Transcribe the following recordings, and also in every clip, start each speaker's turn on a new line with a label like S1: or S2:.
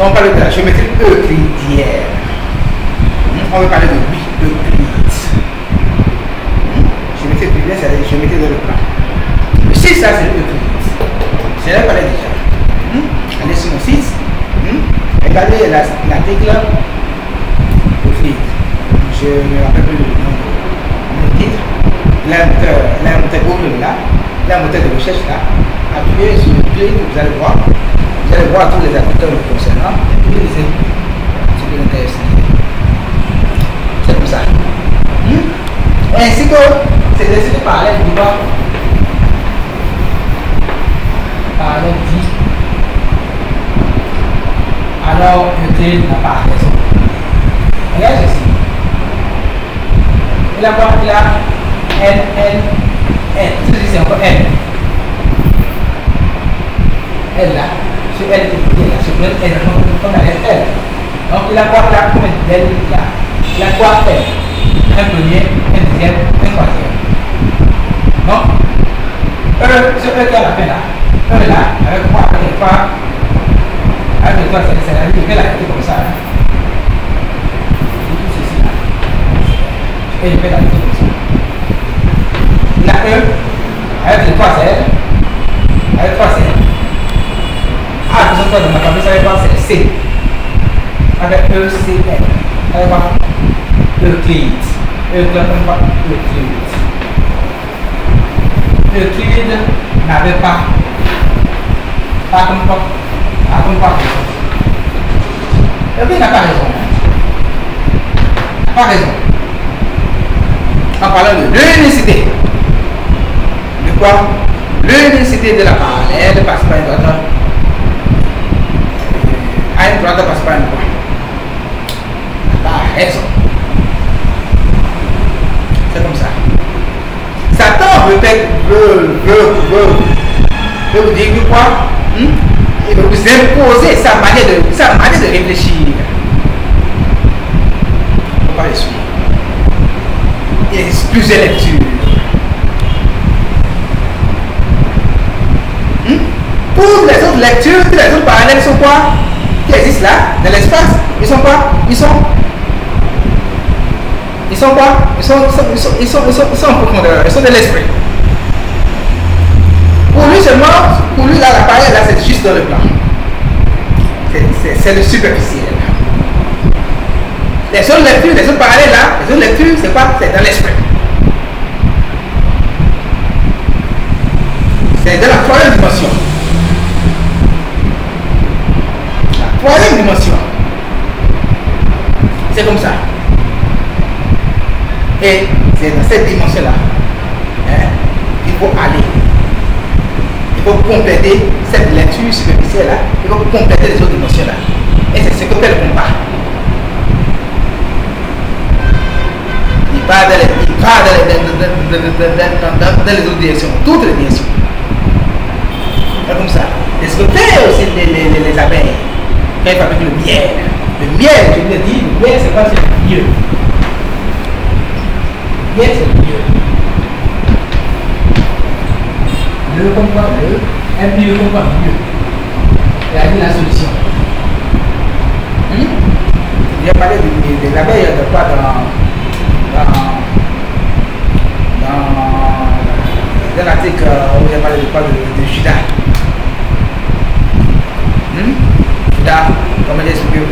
S1: On parle de la géométrie euclidienne, on veut parler de Euclide. Géométrie euclidienne, c'est la géométrie de le plan. Le 6, ça, c'est Euclide. C'est là qu'on est déjà. Allez sur mon 6. Regardez l'article Euclide. Je ne me rappelle plus le nom du titre. La moteur Google là, la moteur de recherche là, appuyez sur clé, vous allez voir. Voir tous les acteurs concernant et les ce qui l'intéresse. C'est comme ça. Hmm? Ainsi que c'est décidé par l'aide du bas. Par dit. Alors, Euclide n'a pas raison. Regarde ceci. Il a quoi? Il a N, N, N. C'est encore N. L là. Sur L qui est là. Sur L, N. On a L. Donc il a quoi là Combien d'L là Il a quoi L Un premier, un deuxième, un troisième. Donc, E, sur E qui est à la fin là. E là, avec quoi Avec quoi Avec quoi c'est la ligne. Elle a été comme ça. Hein? Tout ceci là. Et je vais la comme ça. La E, avec les trois L, avec trois L. Besoin de dans ma cabeza avec quoi c'est C. Avec E, C, L. Avec quoi Euclide. Euclide, avec quoi Euclide. Euclide n'avait pas. Pas comme quoi Pas comme quoi Euclide n'a pas raison. N'a pas raison. En parlant de l'unicité. De quoi L'unicité de la parallèle passe par C'est comme ça. Satan veut, veut, veut, veut, veut vous dire que quoi? Il vous imposer sa manière de, sa manière de réfléchir. Il ne faut pas le suivre. Il existe plusieurs lectures. Hmm? Toutes les autres lectures, les autres parallèles sont quoi Qui existent là, dans l'espace Ils sont quoi Ils sont. Ils sont quoi ils sont, ils, sont, ils, sont, ils, sont, ils, sont, en profondeur, ils sont de l'esprit. Pour lui seulement, pour lui là, la parallèle là, c'est juste dans le plan. C'est le superficiel. Les autres lectures, les autres parallèles là, les autres lectures, c'est quoi C'est dans l'esprit. C'est de la troisième dimension. La troisième dimension. C'est comme ça. Et c'est dans cette dimension-là. Hein, il faut aller. Il faut compléter cette lecture superficielle-là. Il faut compléter les autres dimensions-là. Et c'est ce que fait le combat. Il va dans les, dans les, dans, dans, dans, les autres directions, toutes les directions. C'est comme ça. Et ce que fait aussi les, les, les abeilles, quand ils fabriquent le miel. Le miel, je vous l'ai dit, le miel c'est quoi C'est le mieux. Le miel c'est le mieux. Le comprend le, un mieux comprend mieux. Il a dit la solution. Hmm? Il a parlé de, de, l'abeille de quoi dans, dans, dans l'article où il a parlé de quoi de, de Judas. Hmm? Judas, comme il explique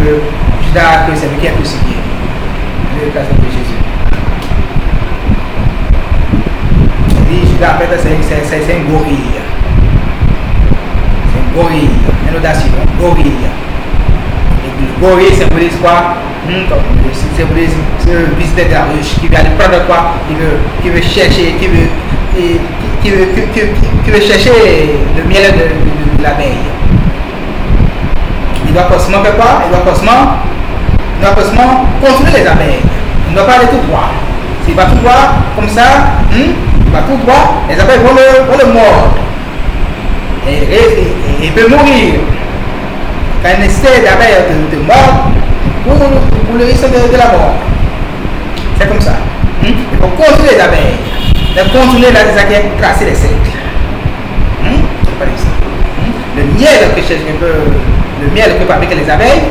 S1: que Judas, que c'est lui qui a crucifié. Le cas de Jésus. Il dit Judas, en fait, c'est un gorille. C'est un gorille. Un audacieux, un gorille. Et puis le gorille symbolise quoi? Hmm, Symbolise ce visiteur de la ruche qui vient prendre quoi? Qui veut, qui veut chercher, qui veut, qui, veut, qui, veut chercher le miel de, de, de l'abeille il doit forcément faire quoi? Il doit forcément, forcément contrôler les abeilles. Il ne doit pas aller tout droit. S'il va tout droit, comme ça, hmm, il va tout droit, les abeilles vont le, vont le mordre. Et, il peut mourir. Quand il essaie d'abeilles de, de mordre, pour, le risque de, de la mort. C'est comme ça. Hmm? Il faut contrôler les abeilles. Il faut contrôler la désagréable, tracer les cercles. C'est pas ça. Le miel que quelqu'un peut le miel que fabriquent les abeilles,